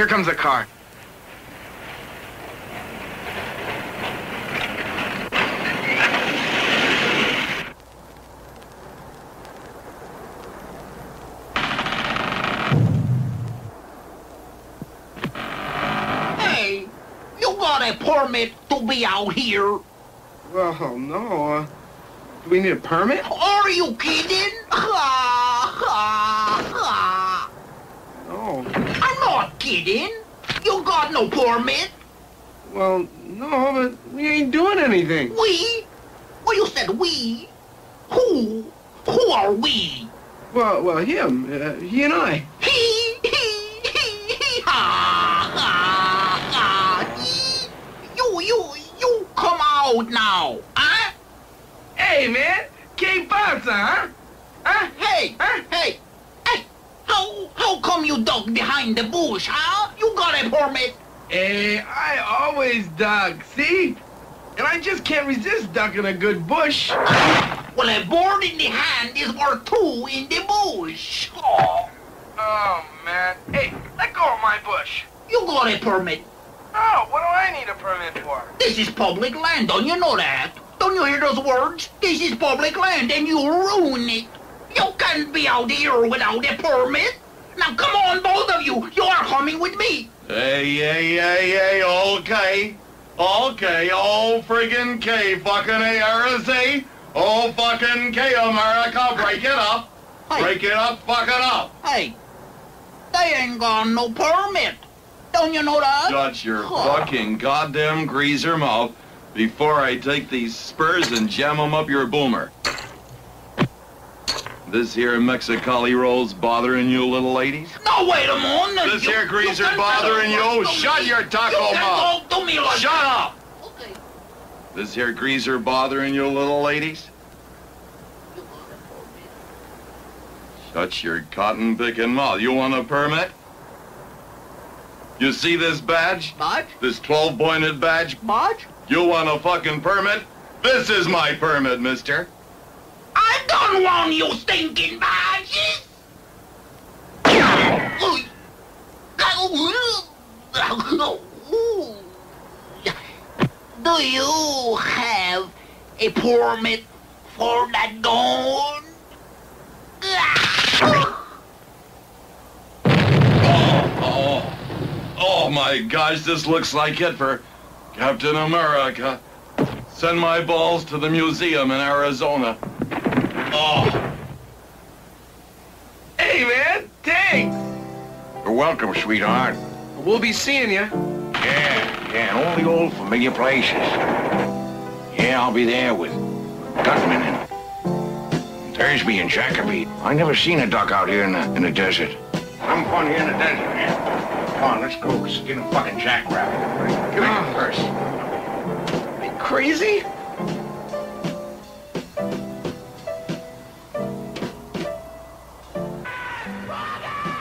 Here comes a car. Hey, you got a permit to be out here? Well, no. Uh, do we need a permit? Are you kidding? Ha, ha, ha. No. I'm not kidding. You got no permit. Well, no, but we ain't doing anything. We? Well, you said we. Who? Who are we? Well, well, him. Uh, he and I. He, he, he, he, ha, ha, ha. He. You, you, you come out now, huh? Hey, man. K Bouncer, huh? Huh? Hey, Huh? hey, hey. How, how come you duck behind the bush, huh? You got a permit. Hey, eh, I always duck, see? And I just can't resist ducking a good bush. Well, a bird in the hand is worth two in the bush. Oh, Oh, man. Hey, let go of my bush. you got a permit. Oh, what do I need a permit for? This is public land, don't you know that? Don't you hear those words? This is public land and you ruin it. You can't be out here without a permit. Now come on, both of you. You are coming with me. Hey, hey, hey, hey, okay. Okay, oh friggin' K, fucking ARZ. Oh fucking K, America, break it up. Hey, Break it up, fuck it up. hey. They ain't got no permit. Don't you know that? Shut your fucking goddamn greaser mouth before I take these spurs and jam 'em up your boomer. This here Mexicali roll's bothering you little ladies? No, wait a moment. This You- here greaser bothering oh, you? Shut me. your taco you mouth. talk to me like Shut up! Okay. This here greaser bothering you little ladies? You got a permit. Shut your cotton picking mouth. You want a permit? You see this badge? Badge? This 12 pointed badge? Badge? You want a fucking permit? This is my permit, mister. I don't want you stinking badges. Do you have a permit for that gun? Oh, oh, oh my gosh, this looks like it for Captain America. Send my balls to the museum in Arizona. Oh, Hey, man. Thanks. You're welcome, sweetheart. We'll be seeing you. Yeah, yeah, and all the old familiar places. Yeah, I'll be there with Gutman and Thursby and Jacoby. I never seen a duck out here in the, in the desert. Some fun here in the desert, man. Come on, let's go get a fucking jackrabbit. Come on first. Crazy? Yeah!